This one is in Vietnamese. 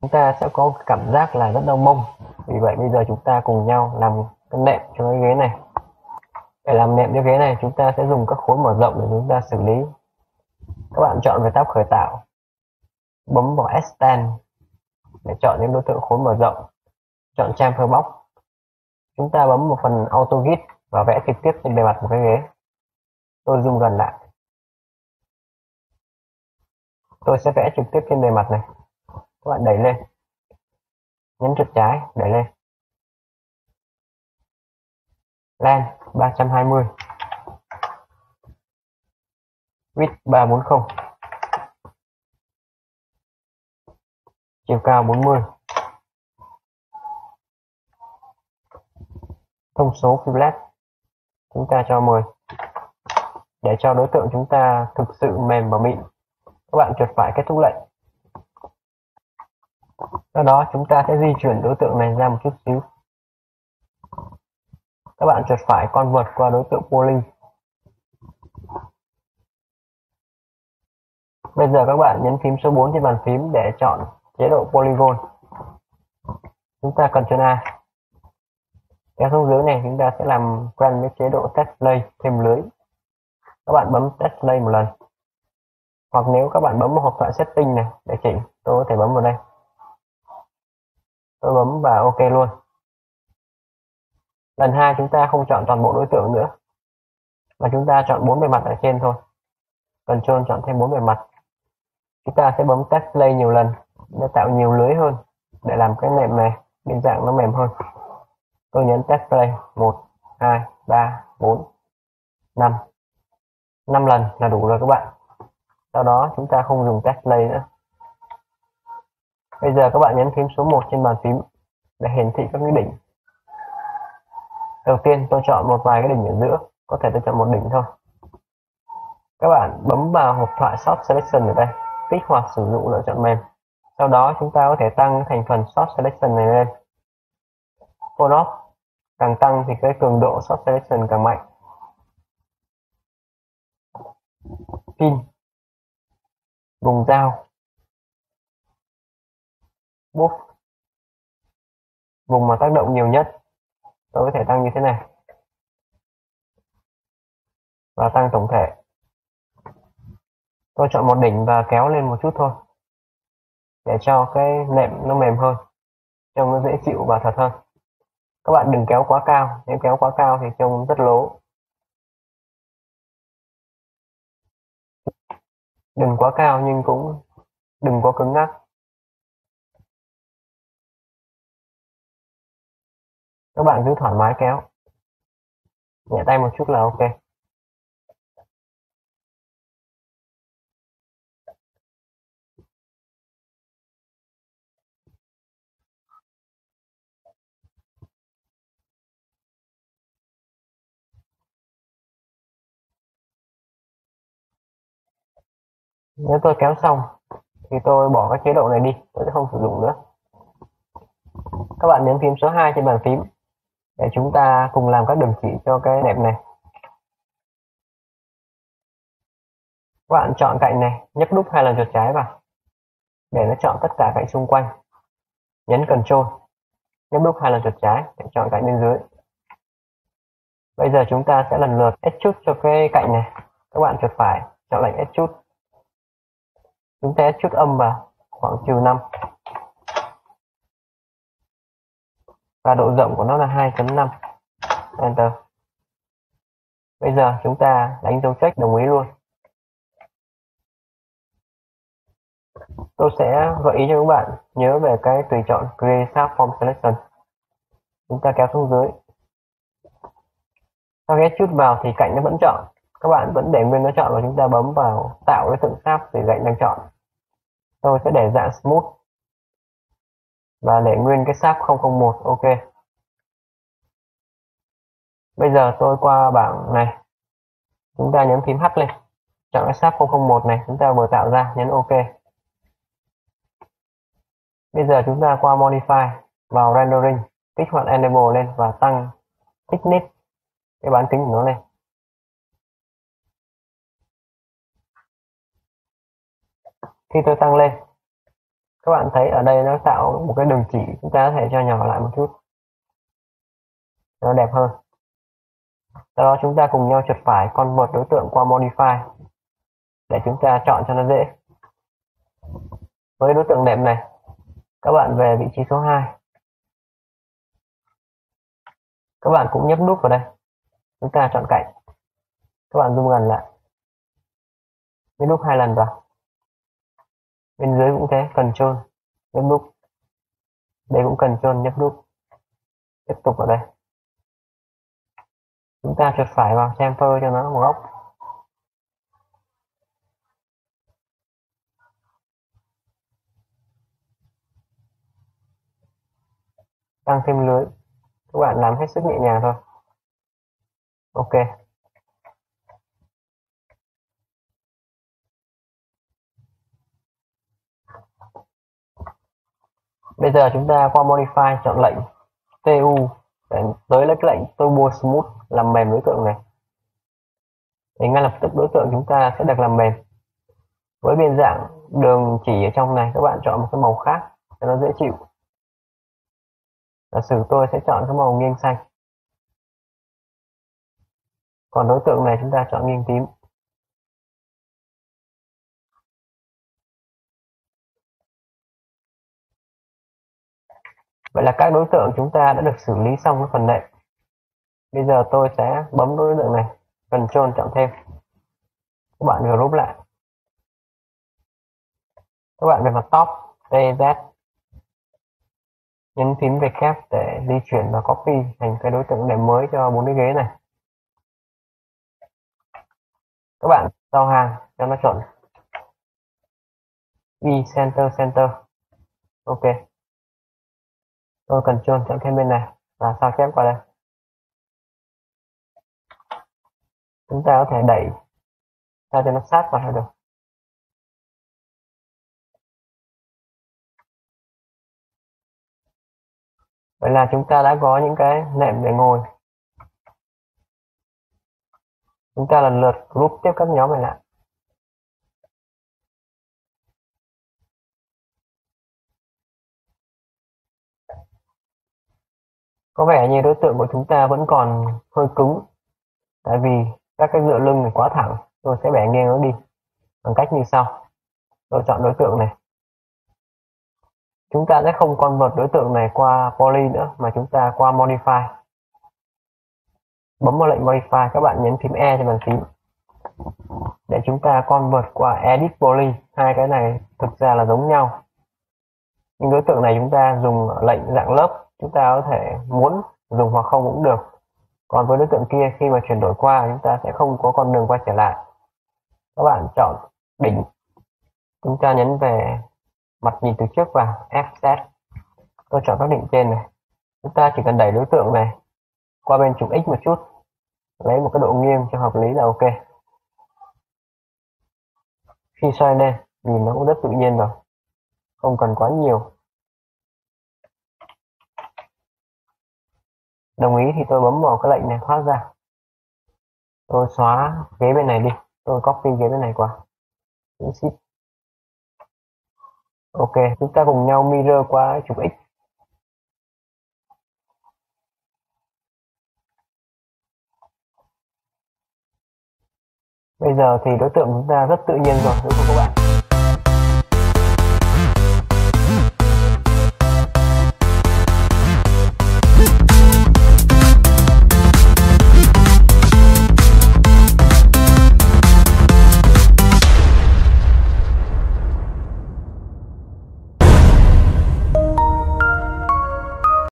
chúng ta sẽ có cảm giác là rất đau mông. Vì vậy bây giờ chúng ta cùng nhau làm cái nệm cho cái ghế này. Để làm nệm cho ghế này, chúng ta sẽ dùng các khối mở rộng để chúng ta xử lý. Các bạn chọn về tab khởi tạo. Bấm vào extend để chọn những đối tượng khối mở rộng. Chọn chamfer box chúng ta bấm một phần auto git và vẽ trực tiếp trên bề mặt một cái ghế. Tôi zoom gần lại. Tôi sẽ vẽ trực tiếp trên bề mặt này. Các bạn đẩy lên. Nhấn chuột trái, đẩy lên. Len 320 width 340 chiều cao 40 thông số flat chúng ta cho 10 để cho đối tượng chúng ta thực sự mềm và mịn. Các bạn chuột phải kết thúc lệnh. Sau đó chúng ta sẽ di chuyển đối tượng này ra một chút xíu. Các bạn chuột phải con vượt qua đối tượng poly. Bây giờ các bạn nhấn phím số 4 trên bàn phím để chọn chế độ polygon. Chúng ta cần chân A. Theo thông lưới này, chúng ta sẽ làm quen với chế độ test play thêm lưới. Các bạn bấm test play một lần. Hoặc nếu các bạn bấm vào hộp thoại setting này, để chỉnh, tôi có thể bấm vào đây. Tôi bấm vào ok luôn. Lần hai chúng ta không chọn toàn bộ đối tượng nữa, mà chúng ta chọn bốn bề mặt ở trên thôi. Control chọn thêm bốn bề mặt. Chúng ta sẽ bấm test play nhiều lần để tạo nhiều lưới hơn, để làm cái nệm này biến dạng nó mềm hơn tôi nhấn test play. 1 2 3 4 5 5 lần là đủ rồi các bạn. Sau đó chúng ta không dùng test play nữa. Bây giờ các bạn nhấn phím số 1 trên bàn phím để hiển thị các cái đỉnh. Đầu tiên tôi chọn một vài cái đỉnh ở giữa. Có thể tôi chọn một đỉnh thôi. Các bạn bấm vào hộp thoại Shop selection ở đây. Kích hoạt sử dụng lựa chọn mềm. Sau đó chúng ta có thể tăng thành phần Shop selection này lên. On off càng tăng thì cái cường độ short selection càng mạnh. Pin. Vùng dao. Bút. Vùng mà tác động nhiều nhất, tôi có thể tăng như thế này. Và tăng tổng thể. Tôi chọn một đỉnh và kéo lên một chút thôi, để cho cái nệm nó mềm hơn, trông nó dễ chịu và thật hơn các bạn đừng kéo quá cao nếu kéo quá cao thì trông rất lố. Đừng quá cao nhưng cũng đừng quá cứng ngắc. Các bạn cứ thoải mái kéo. Nhẹ tay một chút là ok nếu tôi kéo xong, thì tôi bỏ cái chế độ này đi, tôi sẽ không sử dụng nữa. Các bạn nhấn phím số 2 trên bàn phím để chúng ta cùng làm các đường chỉ cho cái đẹp này. Các bạn chọn cạnh này, nhấp đúp hai lần chuột trái vào, để nó chọn tất cả cạnh xung quanh. Nhấn Ctrl nhấp đúp hai lần chuột trái để chọn cạnh bên dưới. Bây giờ chúng ta sẽ lần lượt extrude cho cái cạnh này. Các bạn chuột phải chọn lệnh extrude chúng ta extrude âm vào khoảng trừ 5 và độ rộng của nó là 2.5 enter. Bây giờ chúng ta đánh dấu check, đồng ý luôn. Tôi sẽ gợi ý cho các bạn nhớ về cái tùy chọn create sub form selection. Chúng ta kéo xuống dưới. Sau khi chút vào thì cạnh nó vẫn chọn. Các bạn vẫn để nguyên nó chọn và chúng ta bấm vào tạo cái tượng sáp để gạch đang chọn tôi sẽ để dạng smooth. Và để nguyên cái sáp 001 ok. Bây giờ tôi qua bảng này. Chúng ta nhấn phím H lên. Chọn cái sáp 001 này, chúng ta vừa tạo ra, nhấn ok. Bây giờ chúng ta qua modify, vào rendering, kích hoạt enable lên và tăng thickness cái bán kính của nó lên. Khi tôi tăng lên, các bạn thấy ở đây nó tạo một cái đường chỉ, chúng ta có thể cho nhỏ lại một chút. Nó đẹp hơn. Sau đó chúng ta cùng nhau chuột phải con một đối tượng qua modify để chúng ta chọn cho nó dễ. Với đối tượng đẹp này, các bạn về vị trí số 2 các bạn cũng nhấp nút vào đây. Chúng ta chọn cạnh. Các bạn zoom gần lại. Nhấp nút hai lần vào bên dưới cũng thế, cần trôn nhấp nút. Đây cũng cần trôn nhấp nút. Tiếp tục ở đây. Chúng ta chuột phải vào chamfer cho nó một góc. Tăng thêm lưới. Các bạn làm hết sức nhẹ nhàng thôi. Ok. Bây giờ chúng ta qua modify chọn lệnh tu để tới lấy cái lệnh turbo smooth làm mềm đối tượng này. Thì ngay lập tức đối tượng chúng ta sẽ được làm mềm. Với biên dạng đường chỉ ở trong này, các bạn chọn một cái màu khác cho nó dễ chịu. Giả sử tôi sẽ chọn cái màu nghiêng xanh. Còn đối tượng này chúng ta chọn nghiêng tím. Vậy là các đối tượng chúng ta đã được xử lý xong cái phần này Bây giờ tôi sẽ bấm đối tượng này, cần Ctrl chọn thêm. Các bạn group lại. Các bạn về mặt top, TZ. Nhấn phím về kép để di chuyển và copy thành cái đối tượng nệm mới cho bốn cái ghế này. Các bạn giao hàng cho nó chuẩn. E center center. Ok tôi cần chôn chọn thêm bên này. Và sao chép qua đây? Chúng ta có thể đẩy sao cho nó sát vào được. Vậy là chúng ta đã có những cái nệm để ngồi. Chúng ta lần lượt group tiếp các nhóm này lại. Có vẻ như đối tượng của chúng ta vẫn còn hơi cứng. Tại vì các cái dựa lưng này quá thẳng, tôi sẽ bẻ nghiêng nó đi, bằng cách như sau. Tôi chọn đối tượng này. Chúng ta sẽ không convert đối tượng này qua poly nữa, mà chúng ta qua modify. Bấm vào lệnh modify, các bạn nhấn phím E trên bàn phím. Để chúng ta convert qua edit poly, hai cái này thực ra là giống nhau. Nhưng đối tượng này chúng ta dùng lệnh dạng lớp chúng ta có thể muốn dùng hoặc không cũng được. Còn với đối tượng kia, khi mà chuyển đổi qua, chúng ta sẽ không có con đường quay trở lại. Các bạn chọn đỉnh. Chúng ta nhấn về mặt nhìn từ trước và Fz tôi chọn các đỉnh trên này. Chúng ta chỉ cần đẩy đối tượng này qua bên trục x một chút. Lấy một cái độ nghiêng cho hợp lý là ok. Khi xoay lên, nhìn nó cũng rất tự nhiên rồi. Không cần quá nhiều. Đồng ý thì tôi bấm vào cái lệnh này thoát ra. Tôi xóa ghế bên này đi. Tôi copy ghế bên này qua. Shift ok, chúng ta cùng nhau mirror qua trục x. Bây giờ thì đối tượng chúng ta rất tự nhiên rồi đúng không các bạn.